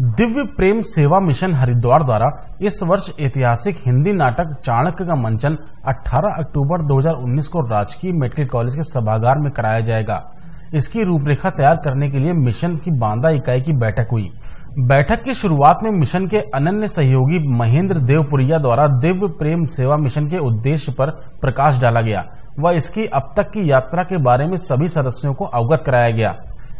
दिव्य प्रेम सेवा मिशन हरिद्वार द्वारा इस वर्ष ऐतिहासिक हिंदी नाटक चाणक्य का मंचन 18 अक्टूबर 2019 को राजकीय मेडिकल कॉलेज के सभागार में कराया जाएगा। इसकी रूपरेखा तैयार करने के लिए मिशन की बांदा इकाई की बैठक हुई। बैठक की शुरुआत में मिशन के अनन्य सहयोगी महेंद्र देवपुरिया द्वारा दिव्य प्रेम सेवा मिशन के उद्देश्य पर प्रकाश डाला गया। व इसकी अब तक की यात्रा के बारे में सभी सदस्यों को अवगत कराया गया।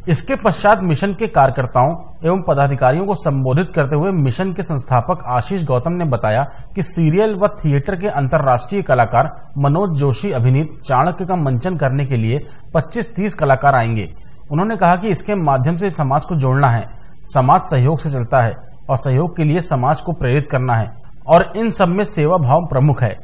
इसके पश्चात मिशन के कार्यकर्ताओं एवं पदाधिकारियों को संबोधित करते हुए मिशन के संस्थापक आशीष गौतम ने बताया कि सीरियल व थिएटर के अंतर्राष्ट्रीय कलाकार मनोज जोशी अभिनीत चाणक्य का मंचन करने के लिए 25-30 कलाकार आएँगे। उन्होंने कहा कि इसके माध्यम से समाज को जोड़ना है, समाज सहयोग से चलता है और सहयोग के लिए समाज को प्रेरित करना है और इन सब में सेवा भाव प्रमुख है।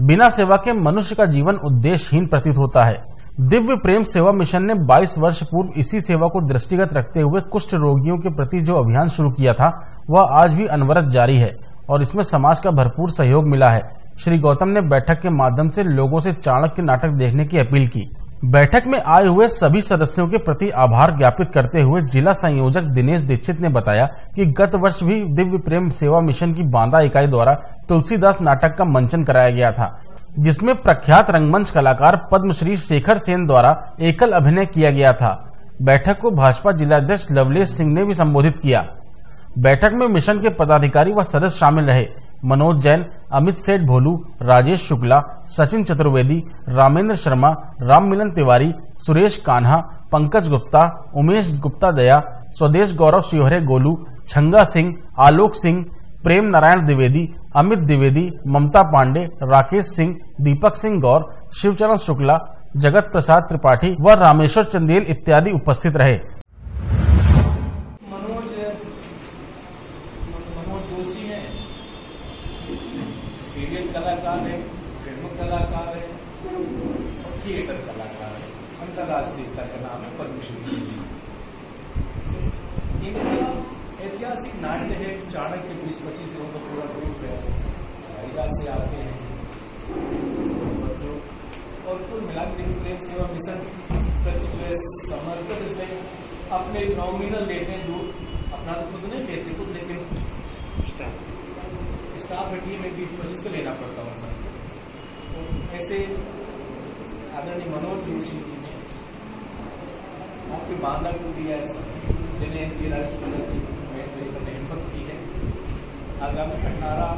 बिना सेवा के मनुष्य का जीवन उद्देश्यहीन प्रतीत होता है। दिव्य प्रेम सेवा मिशन ने 22 वर्ष पूर्व इसी सेवा को दृष्टिगत रखते हुए कुष्ठ रोगियों के प्रति जो अभियान शुरू किया था, वह आज भी अनवरत जारी है और इसमें समाज का भरपूर सहयोग मिला है। श्री गौतम ने बैठक के माध्यम से लोगों से चाणक्य नाटक देखने की अपील की। बैठक में आए हुए सभी सदस्यों के प्रति आभार ज्ञापित करते हुए जिला संयोजक दिनेश दीक्षित ने बताया कि गत वर्ष भी दिव्य प्रेम सेवा मिशन की बांदा इकाई द्वारा तुलसीदास नाटक का मंचन कराया गया था। जिसमें प्रख्यात रंगमंच कलाकार पद्मश्री शेखर सेन द्वारा एकल अभिनय किया गया था। बैठक को भाजपा जिलाध्यक्ष लवलेश सिंह ने भी संबोधित किया। बैठक में मिशन के पदाधिकारी व सदस्य शामिल रहे। मनोज जैन, अमित सेठ भोलू, राजेश शुक्ला, सचिन चतुर्वेदी, रामेंद्र शर्मा, राम मिलन तिवारी, सुरेश कान्हा, पंकज गुप्ता, उमेश गुप्ता दया, स्वदेश गौरव शिवहरे गोलू, छंगा सिंह, आलोक सिंह, प्रेम नारायण द्विवेदी अमित द्विवेदी, ममता पांडे, राकेश सिंह, दीपक सिंह गौर, शिवचरण शुक्ला, जगत प्रसाद त्रिपाठी व रामेश्वर चंदेल इत्यादि उपस्थित रहे। ऐतिहासिक नाट्य है चाणक्य बीस पच्चीस लोगों का पूरा ग्रुप है रायगा से आते हैं और कुल मिला के दिव्य प्रेम सेवा मिशन जो समर्पित है अपने नॉमिनल लेते हैं दूर। अपना तो खुद नहीं लेते खुद लेकिन स्टाफ है टीम में बीस पच्चीस को लेना पड़ता है सब तो ऐसे आदरणीय मनोज जोशी जी ने आपकी बांधा को दिया है सब दिनेश जी राजकुमार जी मैं ये सब हिम्मत की है। आगामी अठारह